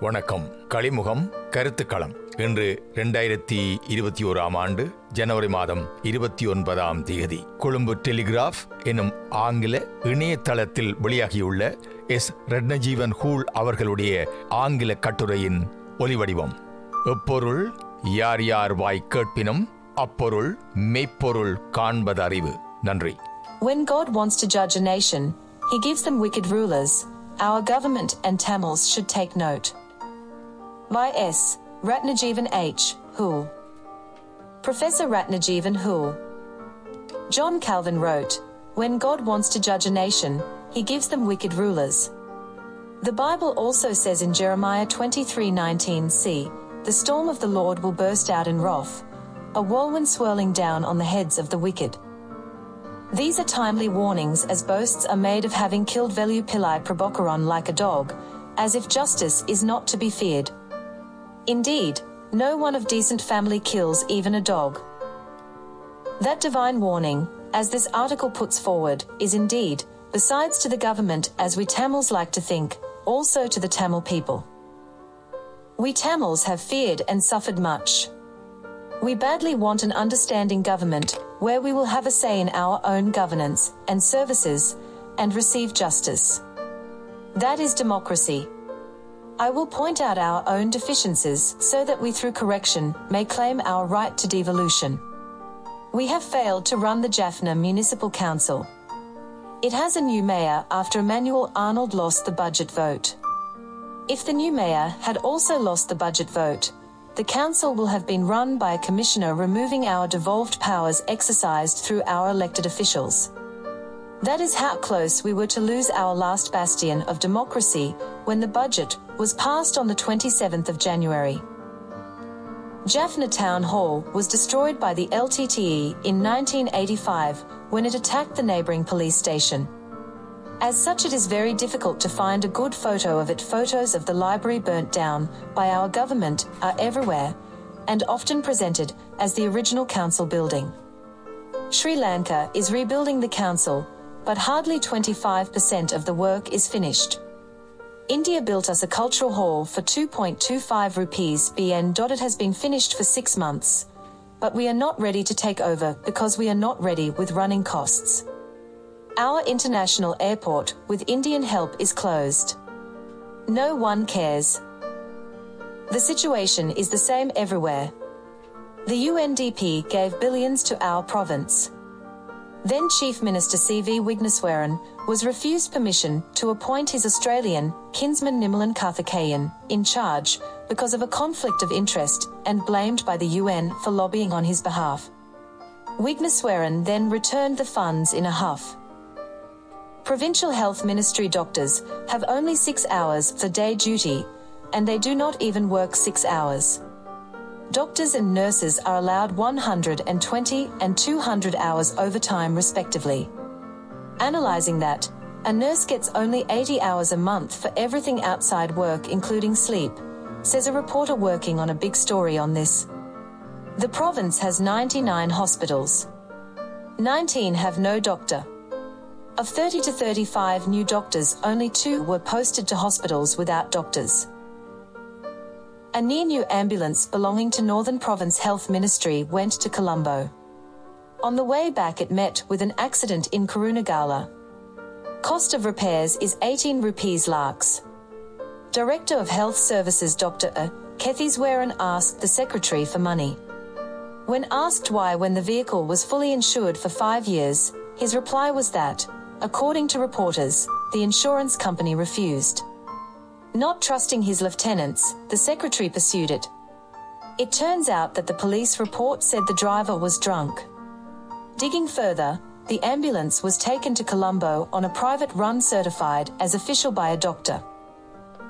வணக்கம். களிமுகம் கருத்துக்களம். இன்று இரண்டாயிரத்தி இருபத்தி ஓராம் ஆண்டு ஜனவரி மாதம் இருபத்தி ஒன்பதாம் தேதி. கொழும்பு டெலிகிராஃப் எனும் ஆங்கில இணையதளத்தில் வெளியாகியுள்ள எஸ். ரட்னஜீவன் ஹூல் அவர்களுடைய ஆங்கில கட்டுரையின் ஒலிவடிவம். எப்பொருள் யார் யார் வாய் கேட்பினும் அப்பொருள் மெய்ப்பொருள் காண்பது அறிவு. நன்றி. When God wants to judge a nation, he gives them wicked rulers. Our government and Tamils should take note. By S. Ratnajeevan H. Hoole. Professor Ratnajeevan Hoole. John Calvin wrote, When God wants to judge a nation, he gives them wicked rulers. The Bible also says in Jeremiah 23:19c, The storm of the Lord will burst out in wrath, a whirlwind swirling down on the heads of the wicked. These are timely warnings as boasts are made of having killed Velupillai Prabhakaran like a dog, as if justice is not to be feared. Indeed, no one of decent family kills even a dog. That divine warning, as this article puts forward, is indeed, besides to the government as we Tamils like to think, also to the Tamil people. We Tamils have feared and suffered much. We badly want an understanding government where we will have a say in our own governance and services and receive justice. That is democracy. I will point out our own deficiencies so that we through correction may claim our right to devolution. We have failed to run the Jaffna Municipal Council. It has a new mayor after Emmanuel Arnold lost the budget vote. If the new mayor had also lost the budget vote, the council will have been run by a commissioner removing our devolved powers exercised through our elected officials. That is how close we were to lose our last bastion of democracy when the budget was passed on the 27th of January. Jaffna Town Hall was destroyed by the LTTE in 1985 when it attacked the neighbouring police station. As such, it is very difficult to find a good photo of it. Photos of the library burnt down by our government are everywhere and often presented as the original council building. Sri Lanka is rebuilding the council, but hardly 25% of the work is finished. India built us a cultural hall for 2.25 rupees BN. It has been finished for six months. But we are not ready to take over because we are not ready with running costs. Our international airport with Indian help is closed. No one cares. The situation is the same everywhere. The UNDP gave billions to our province. Then Chief Minister C.V. Wigneswaran was refused permission to appoint his Australian kinsman Nimilan Karthikeyan in charge because of a conflict of interest and blamed by the UN for lobbying on his behalf. Wigneswaran then returned the funds in a huff. Provincial Health Ministry doctors have only six hours for day duty, and they do not even work six hours. Doctors and nurses are allowed 120 and 200 hours overtime, respectively. Analyzing that, a nurse gets only 80 hours a month for everything outside work, including sleep, says a reporter working on a big story on this. The province has 99 hospitals. 19 have no doctor. Of 30 to 35 new doctors, only two were posted to hospitals without doctors. A near new ambulance belonging to Northern Province Health Ministry went to Colombo. On the way back, it met with an accident in Kurunegala. Cost of repairs is 18 rupees lakhs. Director of Health Services Dr. A. Ketheswaran asked the secretary for money. When asked why, when the vehicle was fully insured for five years, his reply was that, according to reporters, the insurance company refused. Not trusting his lieutenants, the secretary pursued it. It turns out that the police report said the driver was drunk. Digging further, the ambulance was taken to Colombo on a private run certified as official by a doctor.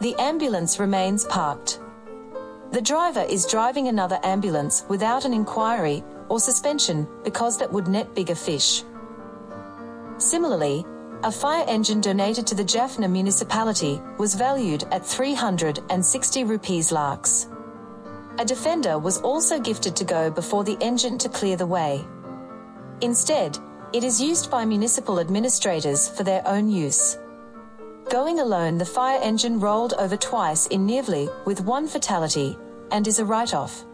The ambulance remains parked. The driver is driving another ambulance without an inquiry or suspension because that would net bigger fish. Similarly, a fire engine donated to the Jaffna municipality was valued at 360 rupees lakhs. A defender was also gifted to go before the engine to clear the way. Instead, it is used by municipal administrators for their own use. Going alone, the fire engine rolled over twice in Nivli with one fatality and is a write off.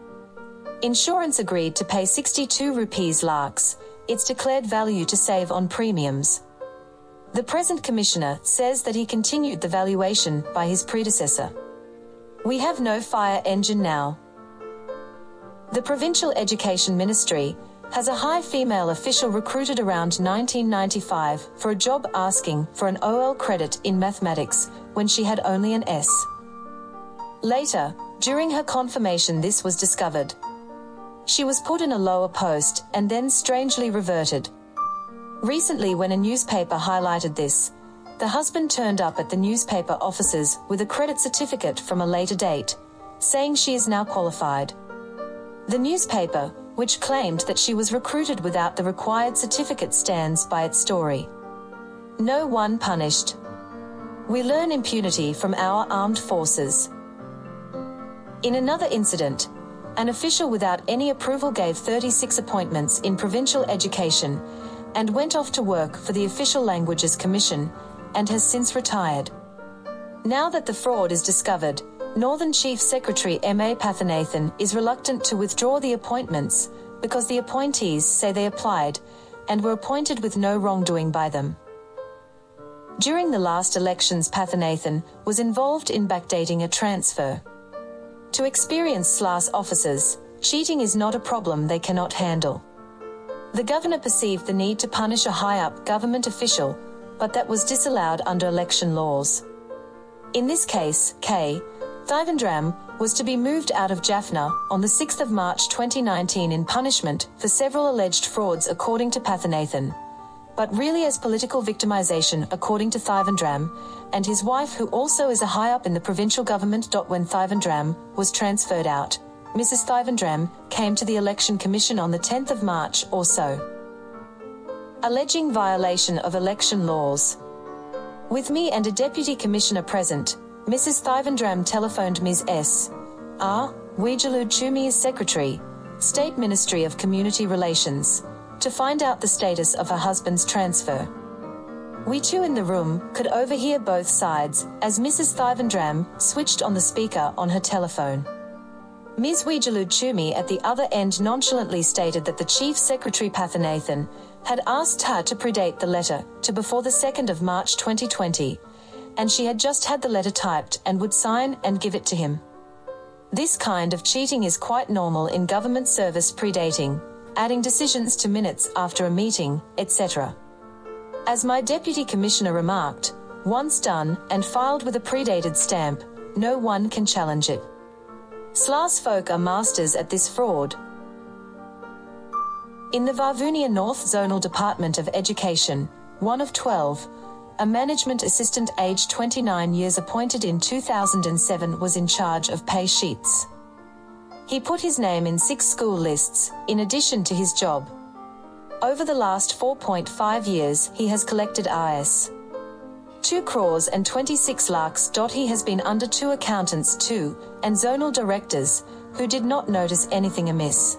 Insurance agreed to pay 62 rupees lakhs, its declared value to save on premiums. The present commissioner says that he continued the valuation by his predecessor. We have no fire engine now. The Provincial Education Ministry has a high female official recruited around 1995 for a job asking for an OL credit in mathematics when she had only an S. Later, during her confirmation, this was discovered. She was put in a lower post and then strangely reverted. Recently, when a newspaper highlighted this, the husband turned up at the newspaper offices with a credit certificate from a later date, saying she is now qualified. The newspaper, which claimed that she was recruited without the required certificate, stands by its story. No one punished. We learn impunity from our armed forces. In another incident, an official without any approval gave 36 appointments in provincial education and went off to work for the Official Languages Commission and has since retired. Now that the fraud is discovered, Northern Chief Secretary M.A. Pathanathan is reluctant to withdraw the appointments because the appointees say they applied and were appointed with no wrongdoing by them. During the last elections, Pathanathan was involved in backdating a transfer. To experienced SLAS officers, cheating is not a problem they cannot handle. The governor perceived the need to punish a high up government official, but that was disallowed under election laws. In this case, K. Thivendram was to be moved out of Jaffna on the 6th of March 2019 in punishment for several alleged frauds according to Pathanathan, but really as political victimization according to Thivendram and his wife who also is a high up in the provincial government. When Thivendram was transferred out, Mrs. Thivendram came to the Election Commission on the 10th of March or so. Alleging violation of election laws. With me and a deputy commissioner present, Mrs. Thivendram telephoned Ms. S. R. Weejalud Chumi's secretary, State Ministry of Community Relations, to find out the status of her husband's transfer. We two in the room could overhear both sides as Mrs. Thivendram switched on the speaker on her telephone. Ms. Chumi at the other end nonchalantly stated that the Chief Secretary Pathanathan had asked her to predate the letter to before the 2nd of March 2020, and she had just had the letter typed and would sign and give it to him. This kind of cheating is quite normal in government service predating, adding decisions to minutes after a meeting, etc. As my deputy commissioner remarked, once done and filed with a predated stamp, no one can challenge it. SLAS folk are masters at this fraud. In the Vavuniya North Zonal Department of Education, one of 12, a management assistant aged 29 years appointed in 2007 was in charge of pay sheets. He put his name in six school lists, in addition to his job. Over the last 4.5 years, he has collected IS 2 crores and 26 lakhs. He has been under two accountants too, and zonal directors, who did not notice anything amiss.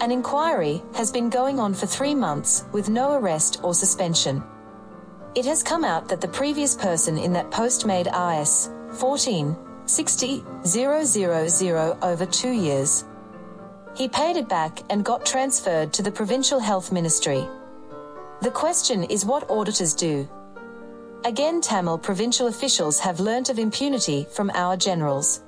An inquiry has been going on for three months with no arrest or suspension. It has come out that the previous person in that post made IS 14 60 000 over two years. He paid it back and got transferred to the Provincial Health Ministry. The question is what auditors do. Again, Tamil provincial officials have learnt of impunity from our generals.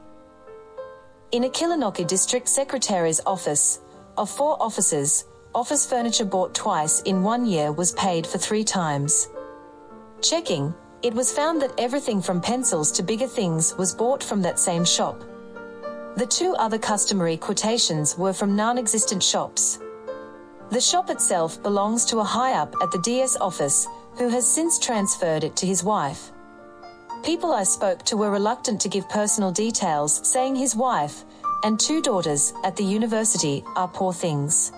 In a Kilinochchi district secretary's office, of four officers, office furniture bought twice in one year was paid for three times. Checking, it was found that everything from pencils to bigger things was bought from that same shop. The two other customary quotations were from non existent shops. The shop itself belongs to a high up at the DS office, who has since transferred it to his wife. People I spoke to were reluctant to give personal details, saying his wife and two daughters at the university are poor things.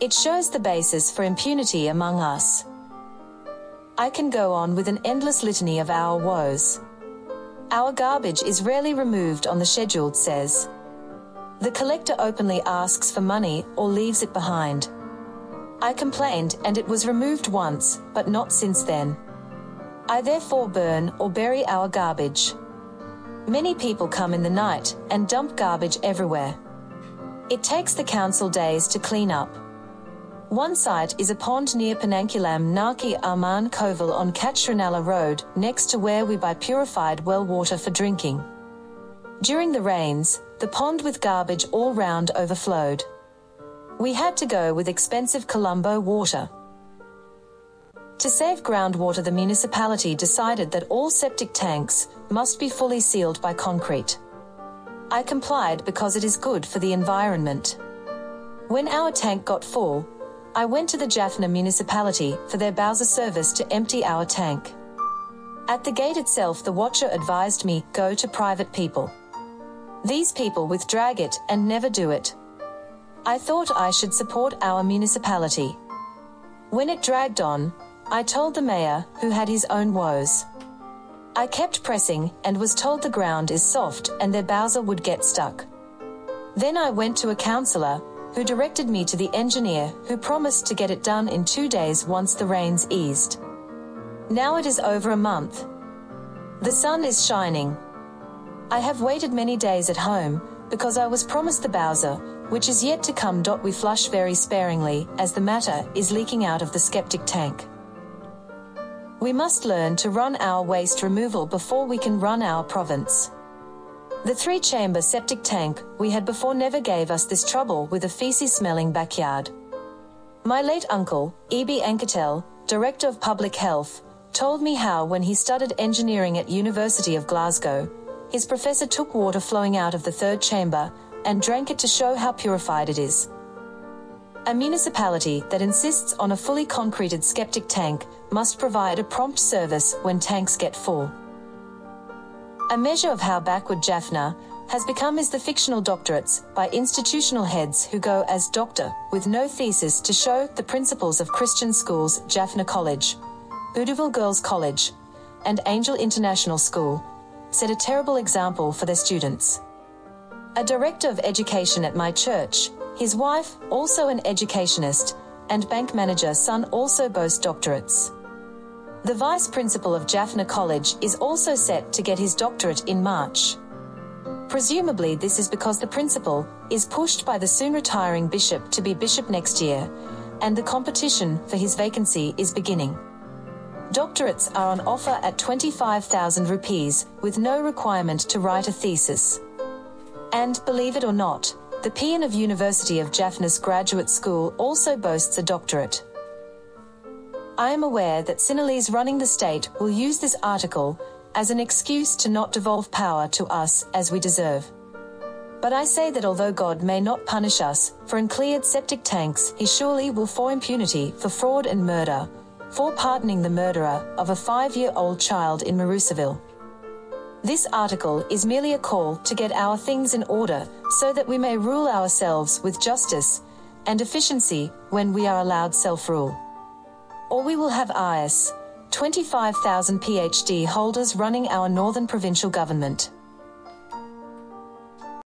It shows the basis for impunity among us. I can go on with an endless litany of our woes. Our garbage is rarely removed on the scheduled, says. The collector openly asks for money or leaves it behind. I complained and it was removed once, but not since then. I therefore burn or bury our garbage. Many people come in the night and dump garbage everywhere. It takes the council days to clean up. One site is a pond near Penankulam Naki Arman Koval on Kachranala Road, next to where we buy purified well water for drinking. During the rains, the pond with garbage all round overflowed. We had to go with expensive Colombo water. To save groundwater, the municipality decided that all septic tanks must be fully sealed by concrete. I complied because it is good for the environment. When our tank got full, I went to the Jaffna municipality for their Bowser service to empty our tank. At the gate itself, the watcher advised me go to private people. These people with drag it and never do it. I thought I should support our municipality. When it dragged on, I told the mayor, who had his own woes. I kept pressing and was told the ground is soft and their Bowser would get stuck. Then I went to a councillor, who directed me to the engineer, who promised to get it done in two days once the rains eased. Now it is over a month. The sun is shining. I have waited many days at home because I was promised the Bowser, which is yet to come. We flush very sparingly as the matter is leaking out of the skeptic tank. We must learn to run our waste removal before we can run our province. The three chamber septic tank we had before never gave us this trouble with a feces smelling backyard. My late uncle, E.B. Anketel, Director of Public Health, told me how when he studied engineering at University of Glasgow, his professor took water flowing out of the third chamber and drank it to show how purified it is. A municipality that insists on a fully concreted skeptic tank must provide a prompt service when tanks get full. A measure of how backward Jaffna has become is the fictional doctorates by institutional heads who go as doctor with no thesis to show the principles of Christian schools Jaffna College, Uduvil Girls College, and Angel International School set a terrible example for their students. A director of education at my church, his wife, also an educationist, and bank manager son also boast doctorates. The vice principal of Jaffna College is also set to get his doctorate in March. Presumably, this is because the principal is pushed by the soon retiring bishop to be bishop next year, and the competition for his vacancy is beginning. Doctorates are on offer at 25,000 rupees with no requirement to write a thesis. And believe it or not, the Peon of University of Jaffna's graduate school also boasts a doctorate. I am aware that Sinhalese running the state will use this article as an excuse to not devolve power to us as we deserve. But I say that although God may not punish us for uncleared septic tanks, he surely will for impunity for fraud and murder, for pardoning the murderer of a five year old child in Mirusuvil. This article is merely a call to get our things in order so that we may rule ourselves with justice and efficiency when we are allowed self rule or we will have IS, 25,000 PhD holders running our northern provincial government.